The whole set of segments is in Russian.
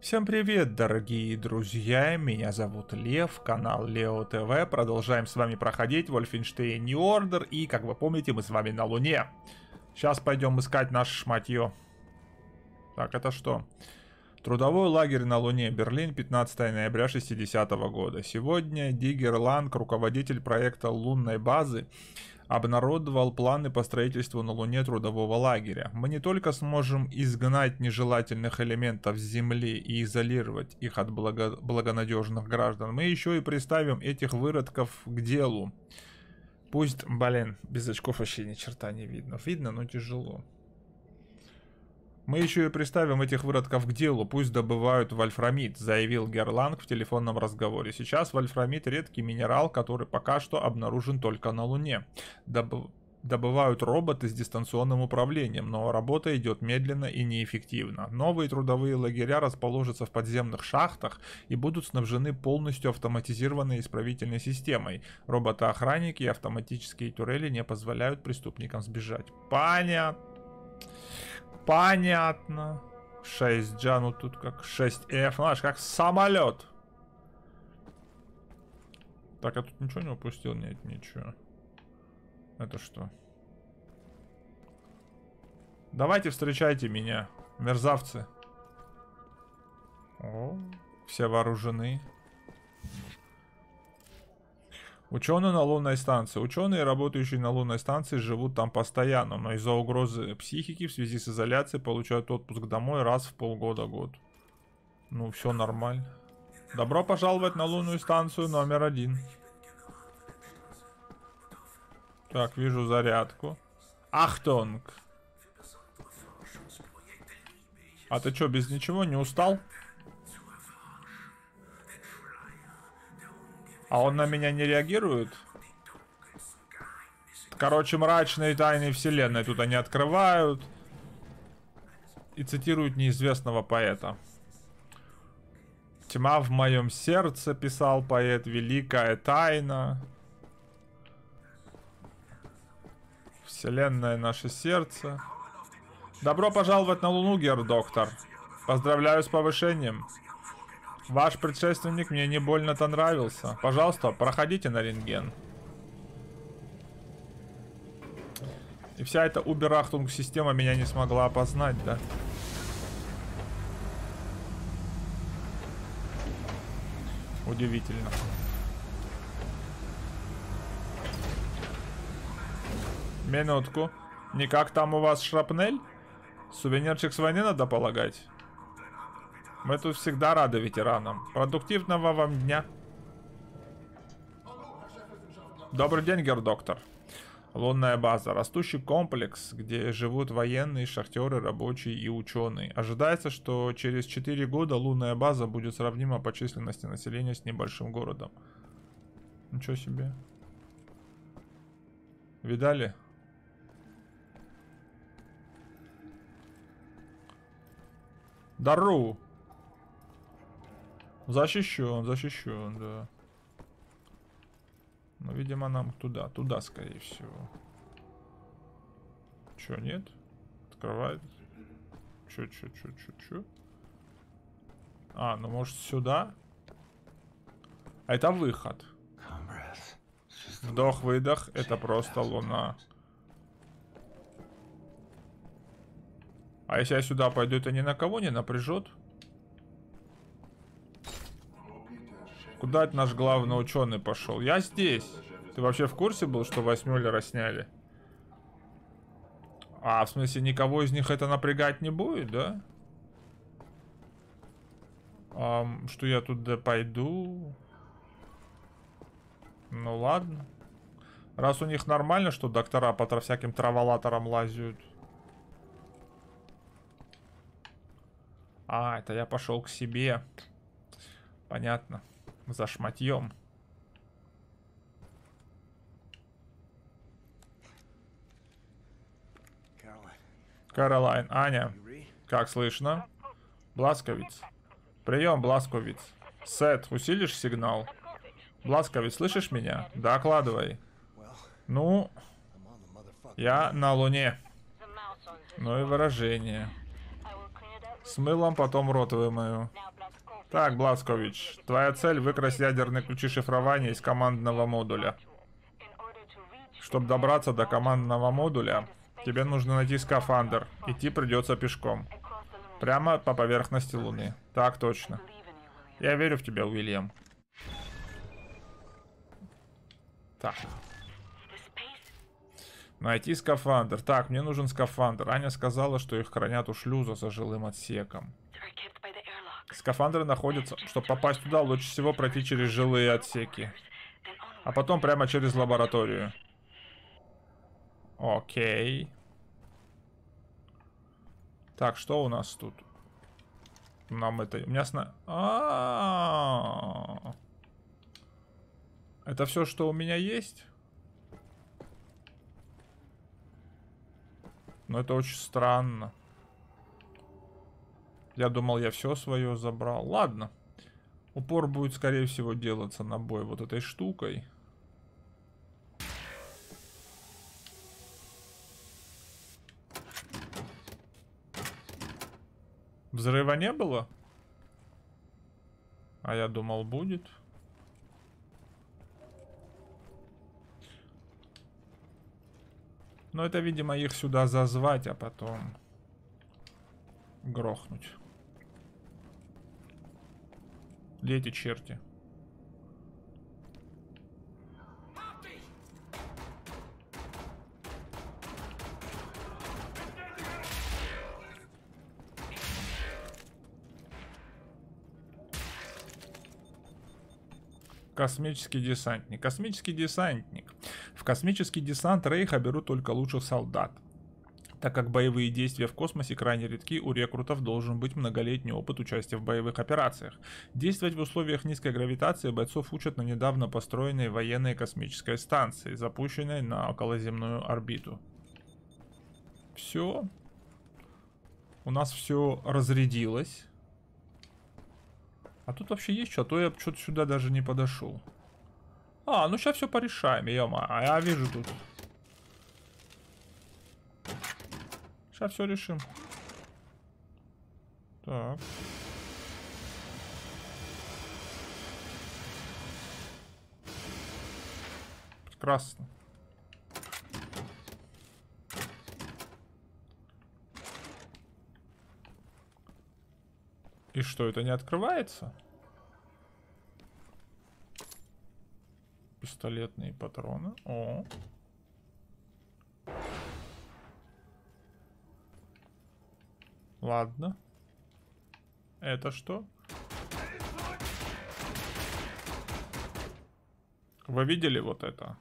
Всем привет, дорогие друзья, меня зовут Лев, канал Лео ТВ, продолжаем с вами проходить Wolfenstein New Order, и, как вы помните, мы с вами на Луне. Сейчас пойдем искать наше шматье. Так, это что? Трудовой лагерь на Луне, Берлин, 15 ноября 60 -го года. Сегодня Диггер Ланг, руководитель проекта лунной базы, обнародовал планы по строительству на Луне трудового лагеря. Мы не только сможем изгнать нежелательных элементов с Земли и изолировать их от благо благонадежных граждан, мы еще и приставим этих выродков к делу. Пусть, блин, без очков вообще ни черта не видно. Видно, но тяжело. Мы еще и приставим этих выродков к делу, пусть добывают вольфрамид, заявил Герланг в телефонном разговоре. Сейчас вольфрамид редкий минерал, который пока что обнаружен только на Луне. Доб добывают роботы с дистанционным управлением, но работа идет медленно и неэффективно. Новые трудовые лагеря расположатся в подземных шахтах и будут снабжены полностью автоматизированной исправительной системой. Роботы-охранники и автоматические турели не позволяют преступникам сбежать. Понятно. Понятно. 6G, ну тут как 6F, знаешь, как самолет. Так, я тут ничего не упустил? Нет, ничего. Это что? Давайте встречайте меня, мерзавцы. О, все вооружены. Ученые на лунной станции. Ученые, работающие на лунной станции, живут там постоянно, но из-за угрозы психики в связи с изоляцией получают отпуск домой раз в полгода-год. Ну, все нормально. Добро пожаловать на лунную станцию номер один. Так, вижу зарядку. Ахтонг. А ты что, без ничего не устал? А он на меня не реагирует? Короче, мрачные тайны вселенной тут они открывают. И цитируют неизвестного поэта. Тьма в моем сердце, писал поэт, великая тайна. Вселенная наше сердце. Добро пожаловать на Луну, гер доктор. Поздравляю с повышением. Ваш предшественник мне не больно-то нравился. Пожалуйста, проходите на рентген. И вся эта Уберахтунг система меня не смогла опознать, да? Удивительно. Минутку. Никак там у вас шрапнель? Сувенирчик с войны надо полагать? Мы тут всегда рады ветеранам. Продуктивного вам дня. Добрый день, гердоктор. Лунная база. Растущий комплекс, где живут военные, шахтеры, рабочие и ученые. Ожидается, что через 4 года лунная база будет сравнима по численности населения с небольшим городом. Ничего себе. Видали? Здорово! Защищен, защищен, да. Ну, видимо, нам туда, туда, скорее всего. Чё, нет? Открывает. Чё, чё, чё, чё, чё? А, ну может сюда? А это выход. Вдох-выдох, это просто луна. А если я сюда пойду, это ни на кого не напряжет? Куда это наш главный ученый пошел? Я здесь. Ты вообще в курсе был, что восьмюлера сняли? А, в смысле, никого из них это напрягать не будет, да? А, что я туда пойду? Ну ладно. Раз у них нормально, что доктора по всяким траволаторам лазят. А, это я пошел к себе. Понятно за шматьем. Каролайн, Аня, как слышно? Бласковиц. Прием, Бласковиц. Сет, усилишь сигнал? Бласковиц, слышишь меня? Докладывай. Ну, я на Луне. Ну и выражение. С мылом потом рот вымою. Так, Бласкович, твоя цель выкрасть ядерные ключи шифрования из командного модуля. Чтобы добраться до командного модуля, тебе нужно найти скафандр. Идти придется пешком. Прямо по поверхности Луны. Так точно. Я верю в тебя, Уильям. Так. Найти скафандр. Так, мне нужен скафандр. Аня сказала, что их хранят у шлюза за жилым отсеком. Скафандры находятся... Чтобы попасть туда, лучше всего пройти через жилые отсеки. А потом прямо через лабораторию. Окей. Так, что у нас тут? Нам это... У меня сна... А. Это все, что у меня есть? Но это очень странно. Я думал, я все свое забрал. Ладно. Упор будет, скорее всего, делаться на бой вот этой штукой. Взрыва не было? А я думал, будет. Но это, видимо, их сюда зазвать, а потом грохнуть. Где эти черти? Космический десантник. Космический десантник. В космический десант Рейха берут только лучших солдат. Так как боевые действия в космосе крайне редки, у рекрутов должен быть многолетний опыт участия в боевых операциях. Действовать в условиях низкой гравитации бойцов учат на недавно построенной военной космической станции, запущенной на околоземную орбиту. Все. У нас все разрядилось. А тут вообще есть что? А то я что-то сюда даже не подошел. А, ну сейчас все порешаем, ё А я вижу тут Сейчас все решим. Так. Прекрасно. И что, это не открывается? Пистолетные патроны. О. Ладно. Это что? Вы видели вот это?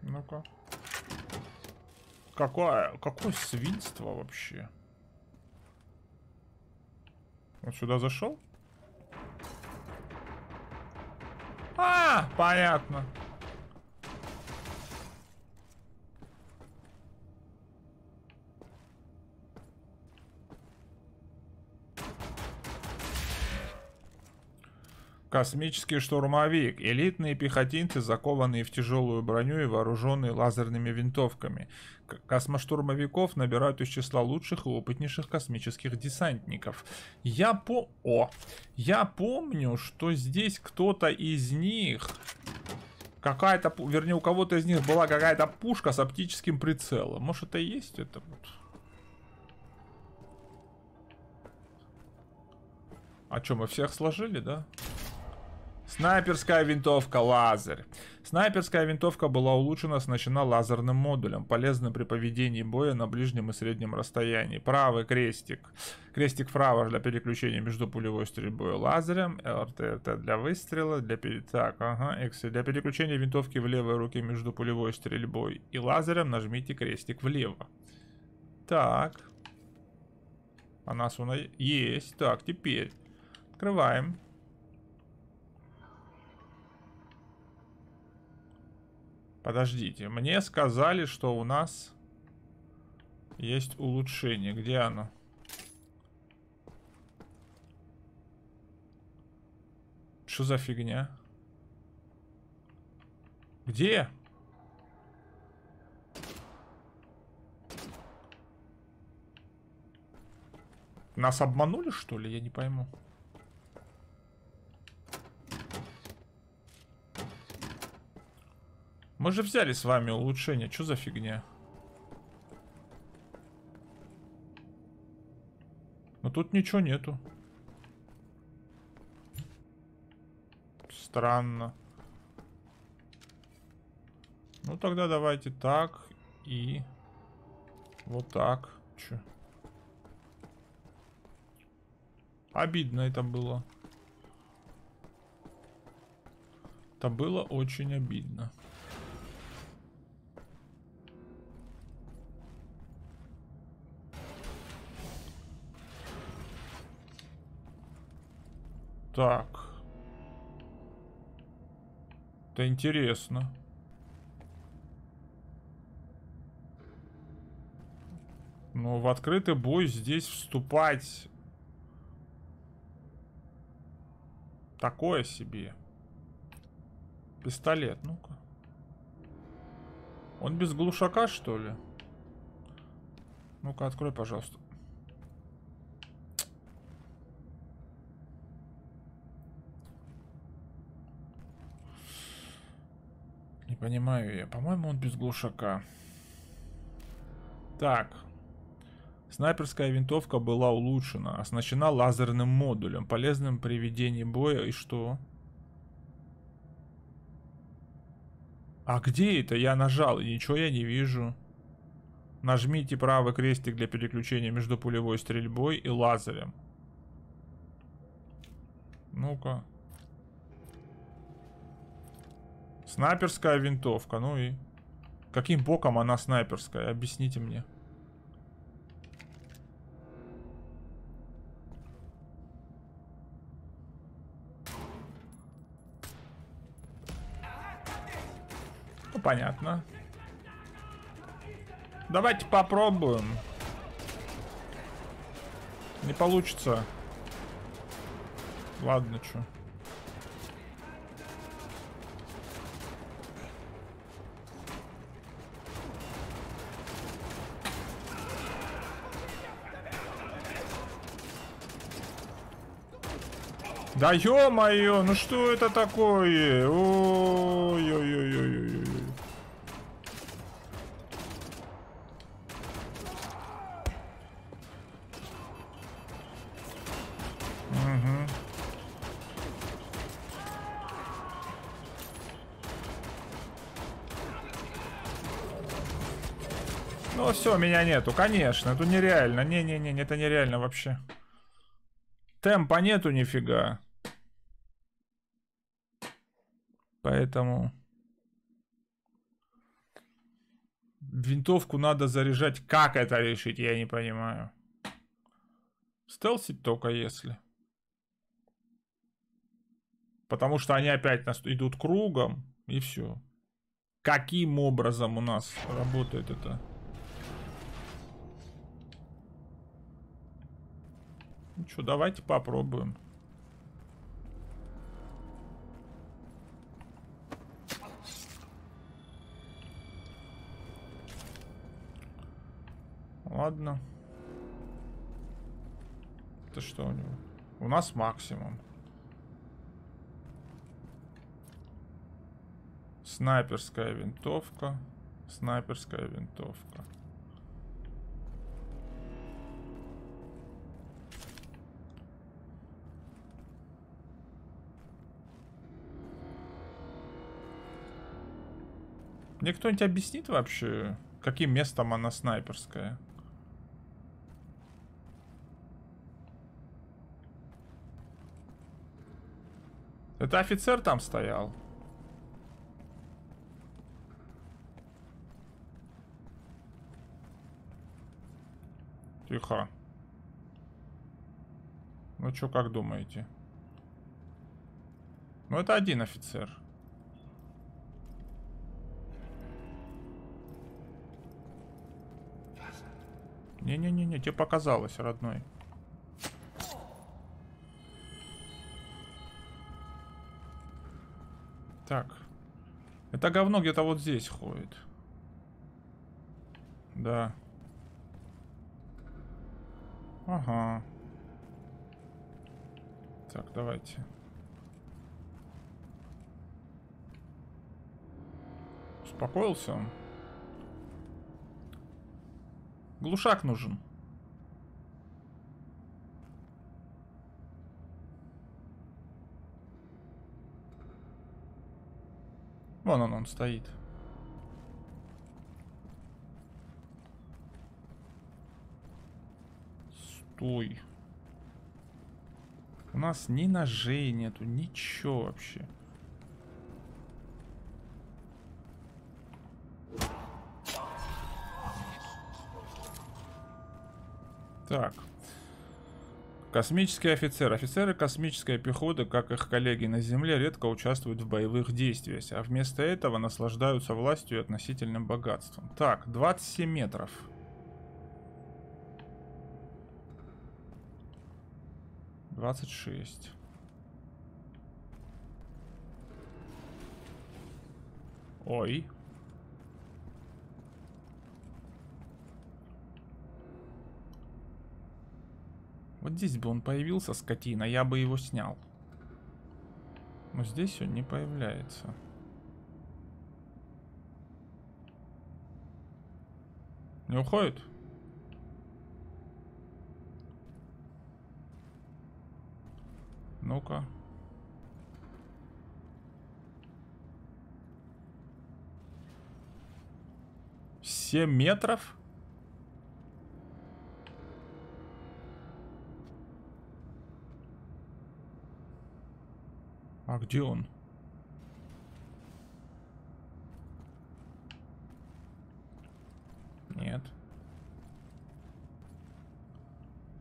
Ну-ка. Какое, какое свинство вообще? Он сюда зашел? А, понятно. Космический штурмовик. Элитные пехотинцы, закованные в тяжелую броню и вооруженные лазерными винтовками. Космоштурмовиков набирают из числа лучших и опытнейших космических десантников. Я по... О! Я помню, что здесь кто-то из них... Какая-то... Вернее, у кого-то из них была какая-то пушка с оптическим прицелом. Может, это и есть это вот... А что, мы всех сложили, да? Снайперская винтовка лазер. Снайперская винтовка была улучшена, оснащена лазерным модулем, полезным при поведении боя на ближнем и среднем расстоянии. Правый крестик. Крестик вправо для переключения между пулевой стрельбой и лазером. РТРТ для выстрела. Для, так, ага, X. для переключения винтовки в левой руке между пулевой стрельбой и лазером нажмите крестик влево. Так. А нас у нас есть. Так, теперь открываем. Подождите, мне сказали, что у нас есть улучшение. Где оно? Что за фигня? Где? Нас обманули, что ли? Я не пойму. Мы же взяли с вами улучшение. Что за фигня? Но тут ничего нету. Странно. Ну тогда давайте так и вот так. Че? Обидно это было. Это было очень обидно. Так. Это интересно. Но в открытый бой здесь вступать... Такое себе. Пистолет, ну-ка. Он без глушака, что ли? Ну-ка, открой, пожалуйста. Понимаю я. По-моему, он без глушака. Так. Снайперская винтовка была улучшена, оснащена лазерным модулем, полезным при ведении боя. И что? А где это? Я нажал, и ничего я не вижу. Нажмите правый крестик для переключения между пулевой стрельбой и лазерем. Ну-ка. Снайперская винтовка, ну и... Каким боком она снайперская? Объясните мне. Ну, понятно. Давайте попробуем. Не получится. Ладно, что. Да ё-моё, ну что это такое? Ой-ой-ой-ой-ой. Ну все, меня нету, конечно, это нереально. Не-не-не, это нереально вообще. Темпа нету нифига. Поэтому... Винтовку надо заряжать. Как это решить, я не понимаю. Стелсить только если. Потому что они опять нас идут кругом. И все. Каким образом у нас работает это? Ну что, давайте попробуем. Ладно. Это что у него? У нас максимум. Снайперская винтовка. Снайперская винтовка. Мне кто-нибудь объяснит вообще, каким местом она снайперская? Это офицер там стоял. Тихо. Ну что, как думаете? Ну это один офицер. Не-не-не, тебе показалось, родной. Так. Это говно где-то вот здесь ходит. Да. Ага. Так, давайте. Успокоился он? Глушак нужен. Вон он, он стоит. Стой. У нас ни ножей нету, ничего вообще. Так. Космический офицер. Офицеры космической пехоты, как их коллеги на Земле, редко участвуют в боевых действиях, а вместо этого наслаждаются властью и относительным богатством. Так, 27 метров. Двадцать шесть. Ой. Вот здесь бы он появился, скотина, я бы его снял. Но здесь он не появляется. Не уходит? Ну-ка. Семь метров? А где он? Нет.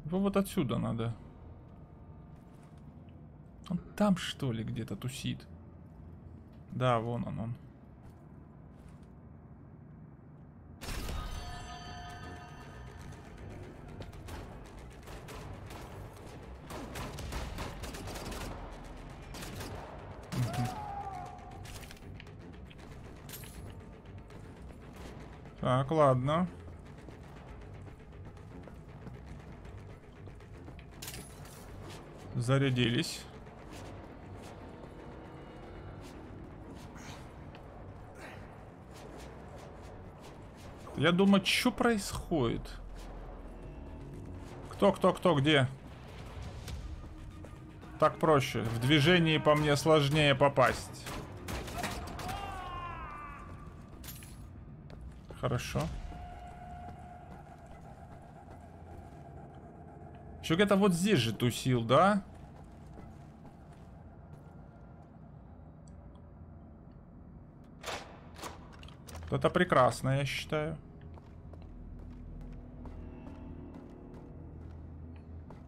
Его вот отсюда надо. Он там что ли где-то тусит? Да, вон он, он. Так, ладно. Зарядились. Я думаю, что происходит? Кто, кто, кто, где? Так проще. В движении по мне сложнее попасть. Хорошо. Еще где-то вот здесь же тусил, да? Это прекрасно, я считаю.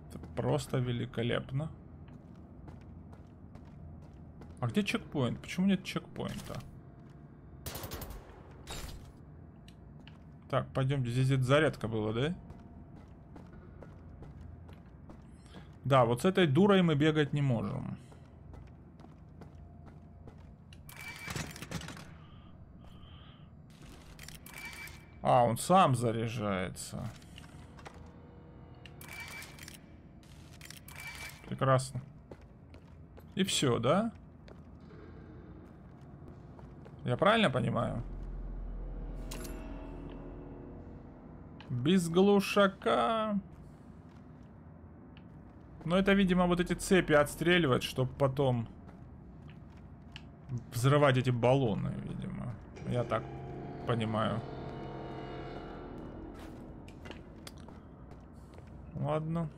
Это просто великолепно. А где чекпоинт? Почему нет чекпоинта? Так, пойдемте. Здесь где-то зарядка была, да? Да, вот с этой дурой мы бегать не можем. А, он сам заряжается. Прекрасно. И все, да? Я правильно понимаю? Без глушака. Но это, видимо, вот эти цепи отстреливать, чтобы потом взрывать эти баллоны, видимо. Я так понимаю. Ладно.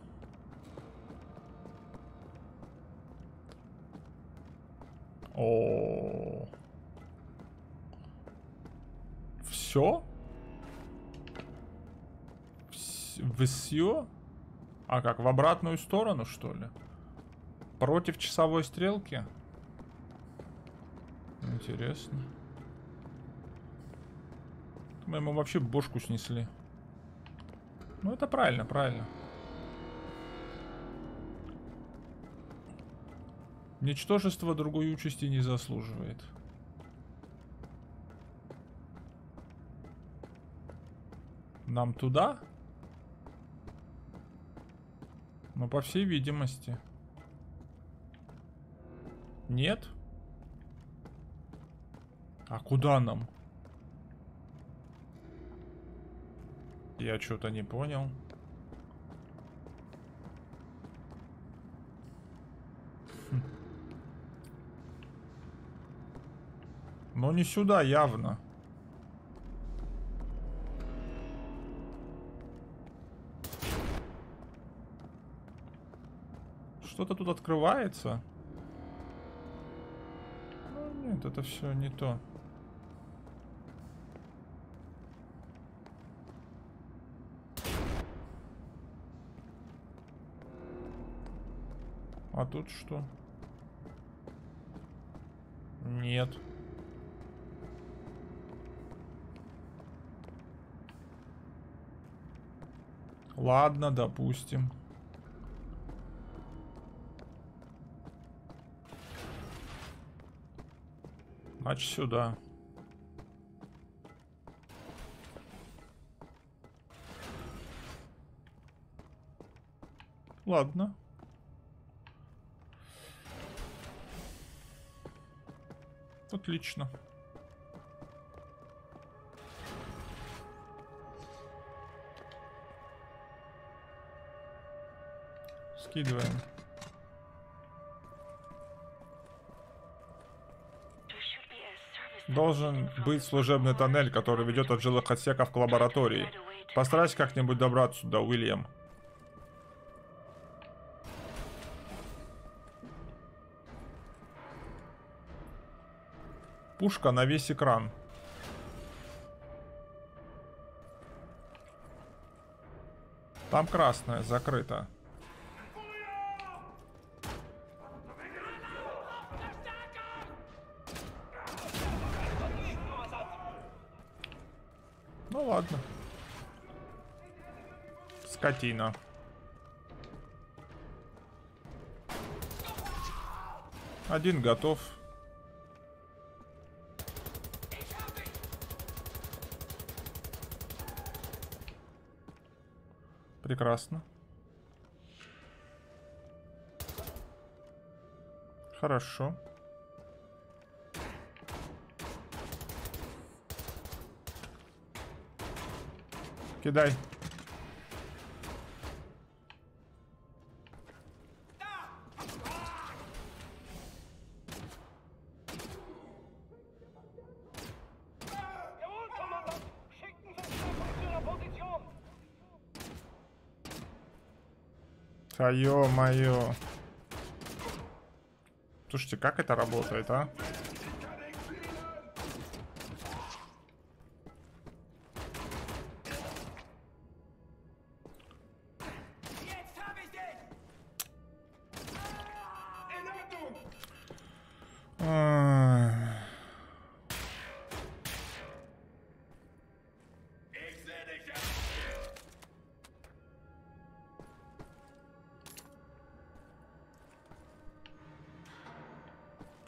О. Все? в СЮ? А как, в обратную сторону, что ли? Против часовой стрелки? Интересно. Мы ему вообще бошку снесли. Ну это правильно, правильно. Ничтожество другой участи не заслуживает. Нам туда? Ну, по всей видимости. Нет? А куда нам? Я что-то не понял. Хм. Но не сюда явно. Что-то тут открывается. Ну, нет, это все не то. А тут что? Нет. Ладно, допустим. Значит, сюда. Ладно. Отлично. Скидываем. Должен быть служебный тоннель, который ведет от жилых отсеков к лаборатории. Постарайся как-нибудь добраться сюда, Уильям. Пушка на весь экран. Там красная, закрыта. Скотина. Один готов. Прекрасно. Хорошо. Кидай. Да ё-моё. Слушайте, как это работает, а?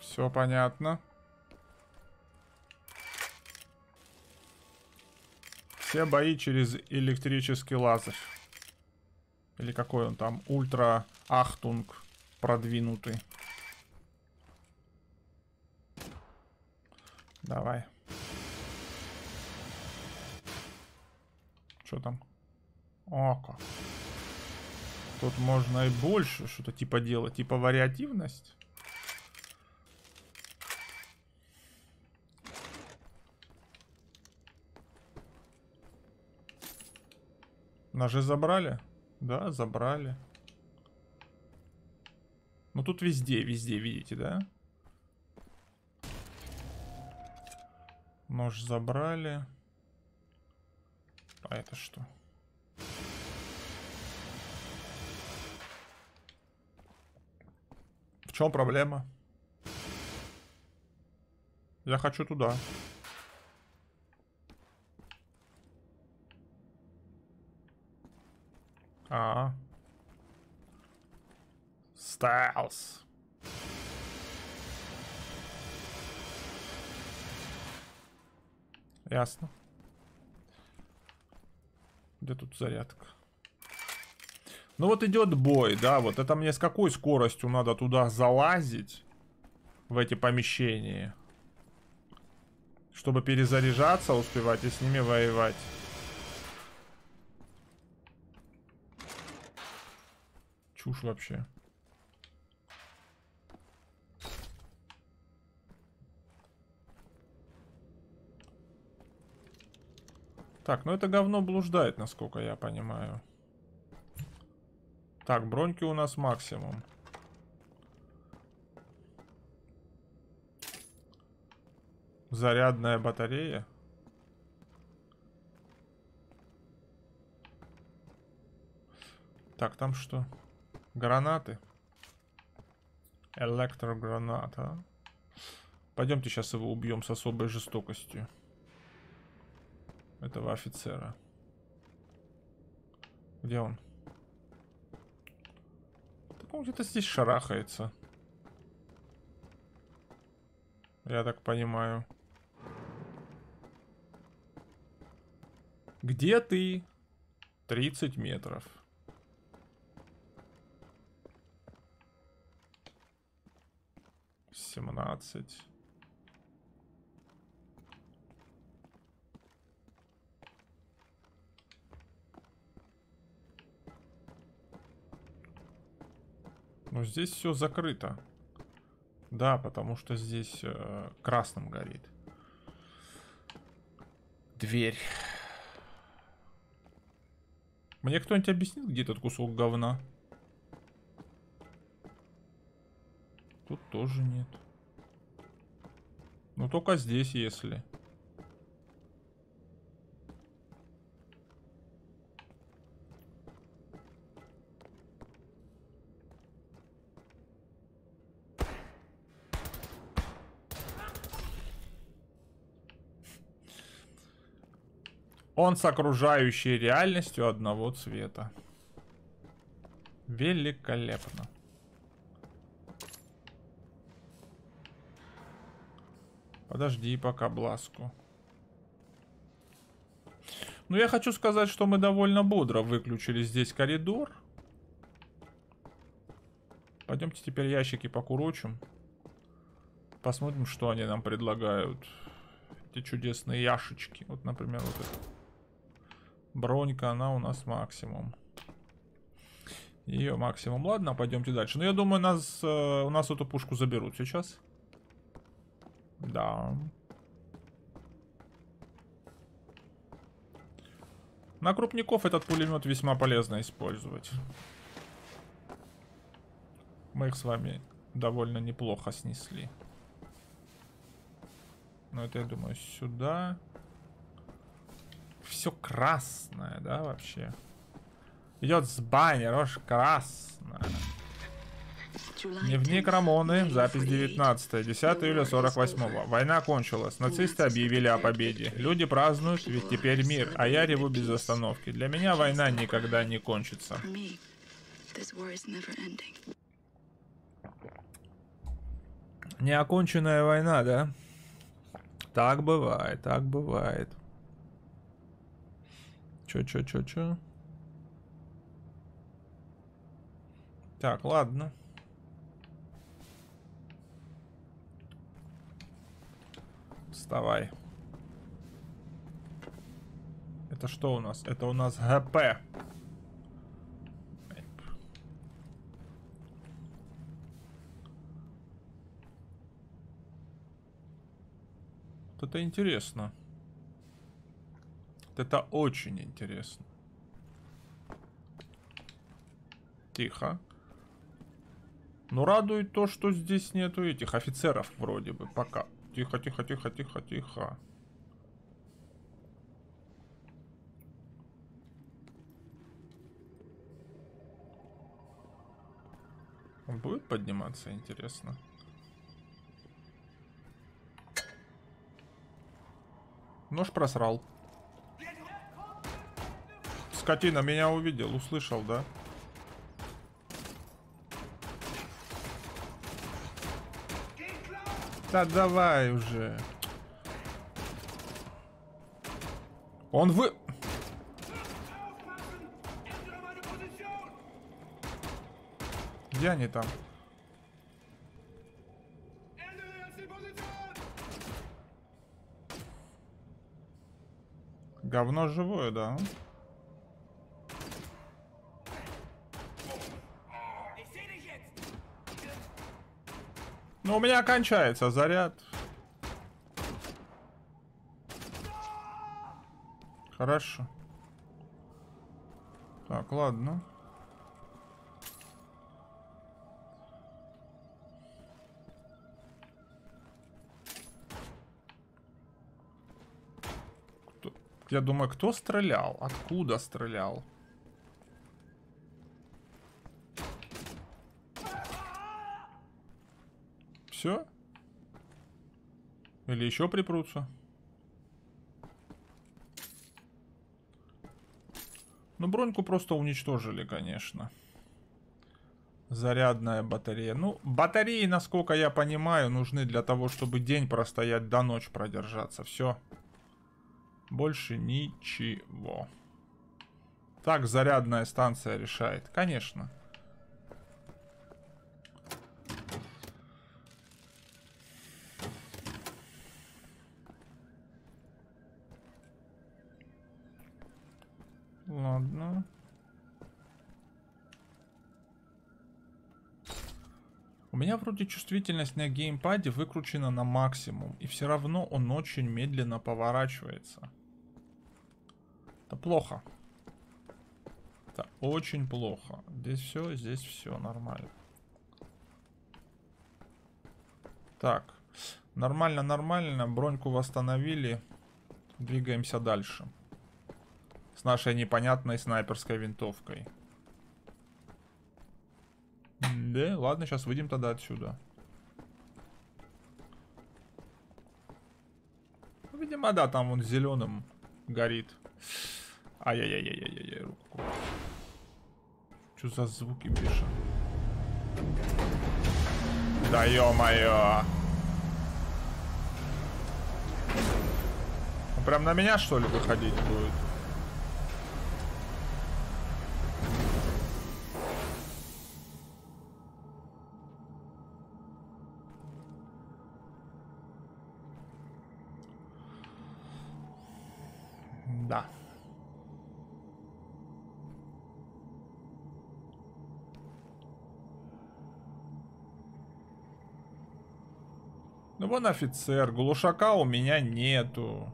Все понятно. Все бои через электрический лазер. Или какой он там? Ультра Ахтунг продвинутый. Давай. Что там? Око. Тут можно и больше что-то типа делать. Типа вариативность. Ножи забрали? Да, забрали. Ну тут везде, везде, видите, да? Нож забрали. А это что? В чем проблема? Я хочу туда. А. Стайлс. Ясно. Где тут зарядка? Ну вот идет бой, да, вот это мне с какой скоростью надо туда залазить, в эти помещения, чтобы перезаряжаться, успевать и с ними воевать. Чушь вообще. Так, ну это говно блуждает, насколько я понимаю. Так, броньки у нас максимум. Зарядная батарея. Так, там что? Гранаты. Электрограната. Пойдемте сейчас его убьем с особой жестокостью этого офицера. Где он? Так он где-то здесь шарахается. Я так понимаю. Где ты? 30 метров. Семнадцать. Но здесь все закрыто. Да, потому что здесь э, красным горит. Дверь. Мне кто-нибудь объяснит, где этот кусок говна? Тоже нет. Ну только здесь, если. Он с окружающей реальностью одного цвета. Великолепно. Подожди пока бласку. Ну, я хочу сказать, что мы довольно бодро выключили здесь коридор. Пойдемте теперь ящики покурочим. Посмотрим, что они нам предлагают. Эти чудесные яшечки. Вот, например, вот это. Бронька, она у нас максимум. Ее максимум. Ладно, пойдемте дальше. Но ну, я думаю, нас, э, у нас эту пушку заберут сейчас. Да. На крупников этот пулемет весьма полезно использовать. Мы их с вами довольно неплохо снесли. Но это, я думаю, сюда все красное, да, вообще? Идет с бани, рожь красная. Дневник Рамоны, запись 19, 10 июля 48 Война кончилась, нацисты объявили о победе. Люди празднуют, ведь теперь мир, а я реву без остановки. Для меня война никогда не кончится. Неоконченная война, да? Так бывает, так бывает. Чё, чё, чё, чё? Так, ладно. Вставай. Это что у нас? Это у нас ГП. Вот это интересно. Это очень интересно. Тихо. Но радует то, что здесь нету этих офицеров вроде бы. Пока. Тихо, тихо, тихо, тихо, тихо. Он будет подниматься, интересно. Нож просрал. Скотина меня увидел, услышал, да? Да давай уже. Он вы... Где они там? Говно живое, да? Ну, у меня кончается заряд. Хорошо. Так, ладно. Кто- Я думаю, кто стрелял? Откуда стрелял? Все? Или еще припрутся? Ну, броньку просто уничтожили, конечно. Зарядная батарея. Ну, батареи, насколько я понимаю, нужны для того, чтобы день простоять, до ночь продержаться. Все. Больше ничего. Так зарядная станция решает. Конечно. Ладно. У меня вроде чувствительность на геймпаде выкручена на максимум, и все равно он очень медленно поворачивается. Это плохо. Это очень плохо. Здесь все, здесь все нормально. Так. Нормально, нормально. Броньку восстановили. Двигаемся дальше. С нашей непонятной снайперской винтовкой. Да, ладно, сейчас выйдем тогда отсюда. Ну, Видимо, да, там он зеленым горит. Ай-яй-яй-яй-яй-яй, руку. Что за звуки бешеные? Да ё-моё! Он прям на меня, что ли, выходить будет? Ну вон офицер, глушака у меня нету.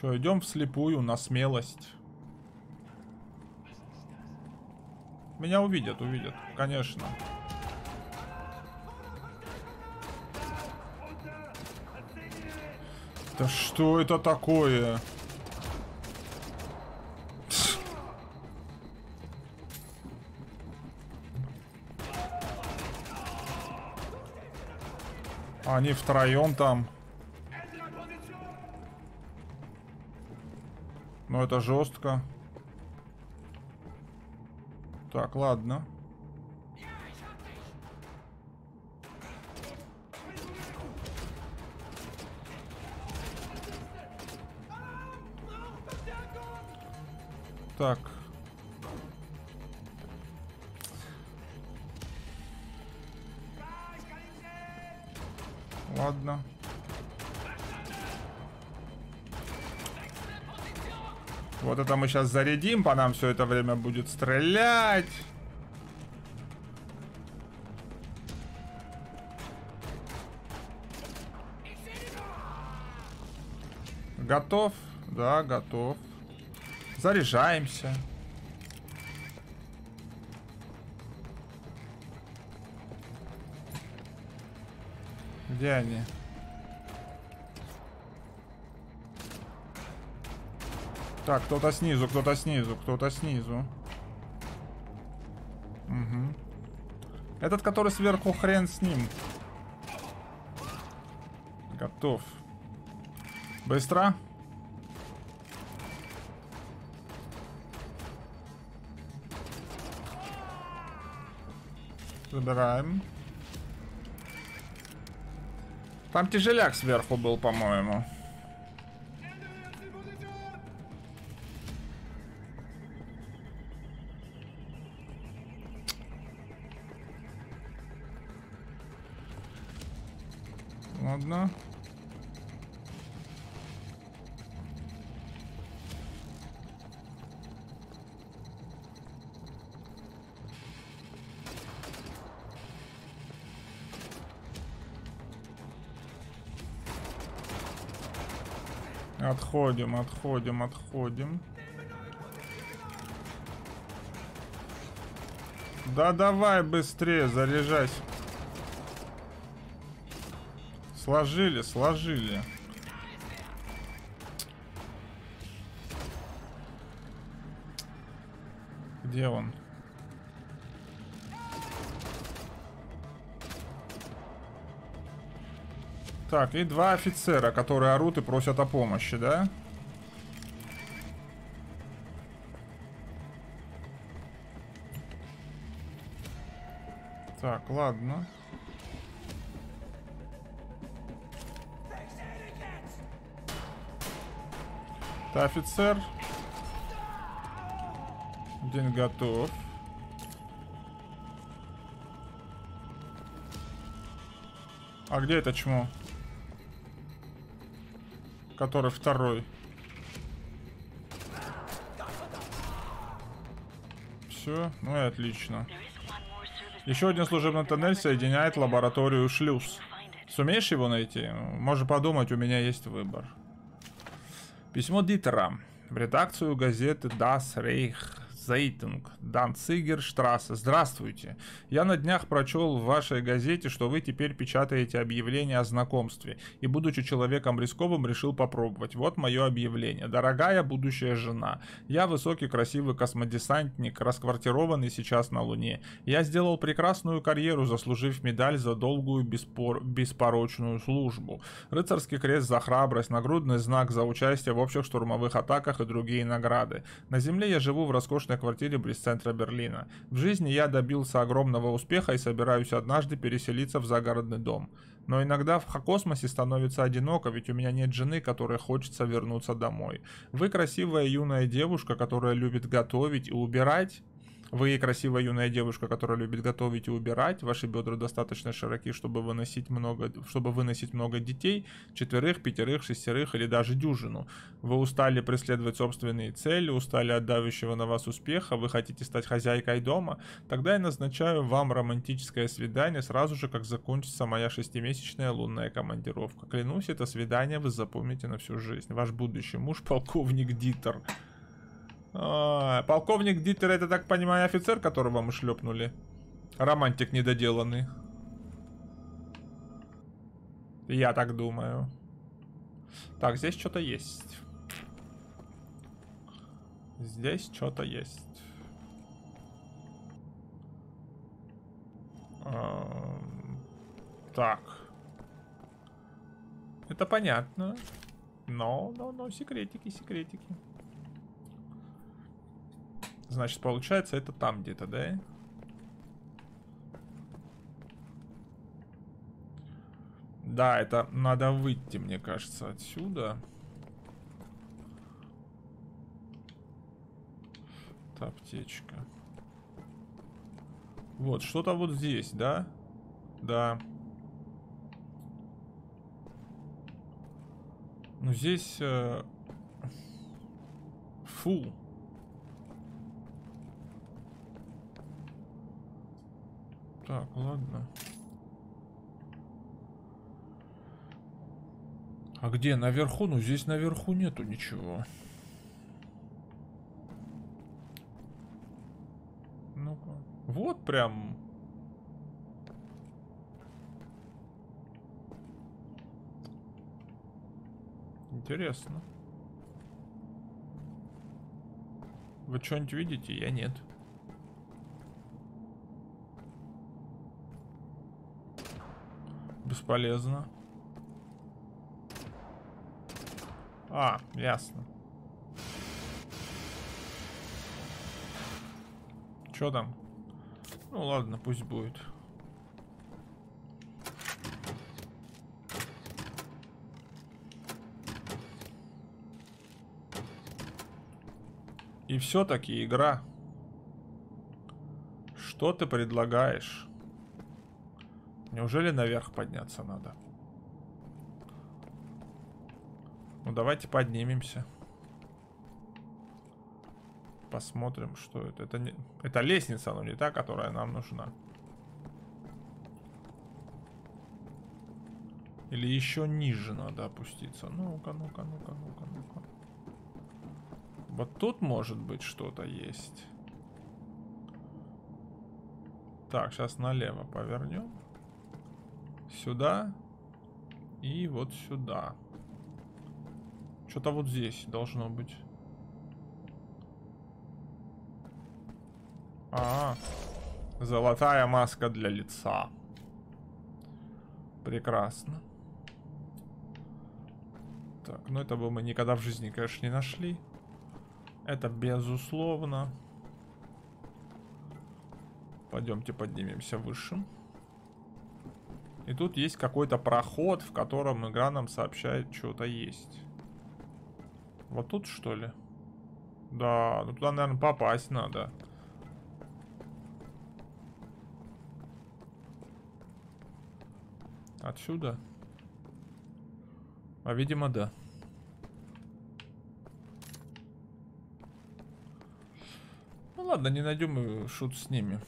Че, идем вслепую на смелость. Меня увидят, увидят, конечно. Да что это такое? Они втроем там. Ну это жестко. Так, ладно. Так. Это мы сейчас зарядим, по нам все это время будет стрелять. Готов? Да, готов. Заряжаемся. Где они? Так, кто-то снизу, кто-то снизу, кто-то снизу. Угу. Этот, который сверху, хрен с ним. Готов. Быстро. Забираем. Там тяжеляк сверху был, по-моему. Отходим, отходим, отходим. Да давай быстрее, заряжайся. Сложили, сложили. Где он? Так, и два офицера, которые орут и просят о помощи, да? Так, ладно. Это офицер. Один готов. А где это чмо? Который второй. Все, ну и отлично. Еще один служебный тоннель соединяет лабораторию шлюз. Сумеешь его найти? Можно подумать, у меня есть выбор. Письмо Дитера в редакцию газеты Das Reich Зейтинг, Данцигер Штрассе. Здравствуйте. Я на днях прочел в вашей газете, что вы теперь печатаете объявление о знакомстве. И, будучи человеком рисковым, решил попробовать. Вот мое объявление. Дорогая будущая жена, я высокий красивый космодесантник, расквартированный сейчас на Луне. Я сделал прекрасную карьеру, заслужив медаль за долгую беспор... беспорочную службу. Рыцарский крест за храбрость, нагрудный знак за участие в общих штурмовых атаках и другие награды. На Земле я живу в роскошной роскошной квартире близ центра Берлина. В жизни я добился огромного успеха и собираюсь однажды переселиться в загородный дом. Но иногда в космосе становится одиноко, ведь у меня нет жены, которой хочется вернуться домой. Вы красивая юная девушка, которая любит готовить и убирать. Вы красивая юная девушка, которая любит готовить и убирать. Ваши бедра достаточно широки, чтобы выносить много, чтобы выносить много детей, четверых, пятерых, шестерых или даже дюжину. Вы устали преследовать собственные цели, устали от давящего на вас успеха, вы хотите стать хозяйкой дома. Тогда я назначаю вам романтическое свидание сразу же, как закончится моя шестимесячная лунная командировка. Клянусь, это свидание вы запомните на всю жизнь. Ваш будущий муж, полковник Дитер. А, полковник Дитер, это, так понимаю, офицер, которого мы шлепнули. Романтик недоделанный. Я так думаю. Так, здесь что-то есть. Здесь что-то есть. А, так. Это понятно. Но, но, но, секретики, секретики. Значит, получается, это там где-то, да? Да, это надо выйти, мне кажется, отсюда. Это аптечка. Вот, что-то вот здесь, да? Да. Ну, здесь... Э... Фу. Так, ладно. А где? Наверху? Ну, здесь наверху нету ничего. Ну-ка. Вот прям... Интересно. Вы что-нибудь видите? Я нет. Бесполезно. А, ясно. Чё там? Ну ладно, пусть будет. И все-таки игра. Что ты предлагаешь? Неужели наверх подняться надо? Ну давайте поднимемся. Посмотрим, что это. Это, не... это лестница, но не та, которая нам нужна. Или еще ниже надо опуститься. Ну-ка, ну-ка, ну-ка, ну-ка, ну-ка. Вот тут может быть что-то есть. Так, сейчас налево повернем. Сюда. И вот сюда. Что-то вот здесь должно быть. А, -а, а, золотая маска для лица. Прекрасно. Так, ну это бы мы никогда в жизни, конечно, не нашли. Это безусловно. Пойдемте поднимемся выше. И тут есть какой-то проход, в котором игра нам сообщает, что-то есть. Вот тут, что ли? Да, ну туда, наверное, попасть надо. Отсюда? А, видимо, да. Ну ладно, не найдем и шут с ними.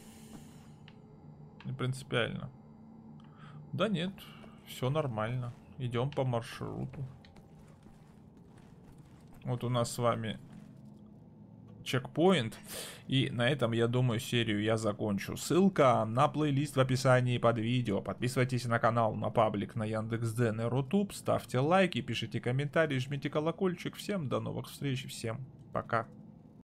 Не принципиально. Да нет, все нормально. Идем по маршруту. Вот у нас с вами чекпоинт. И на этом, я думаю, серию я закончу. Ссылка на плейлист в описании под видео. Подписывайтесь на канал, на паблик, на Яндекс.Дзен и Рутуб. Ставьте лайки, пишите комментарии, жмите колокольчик. Всем до новых встреч, всем пока.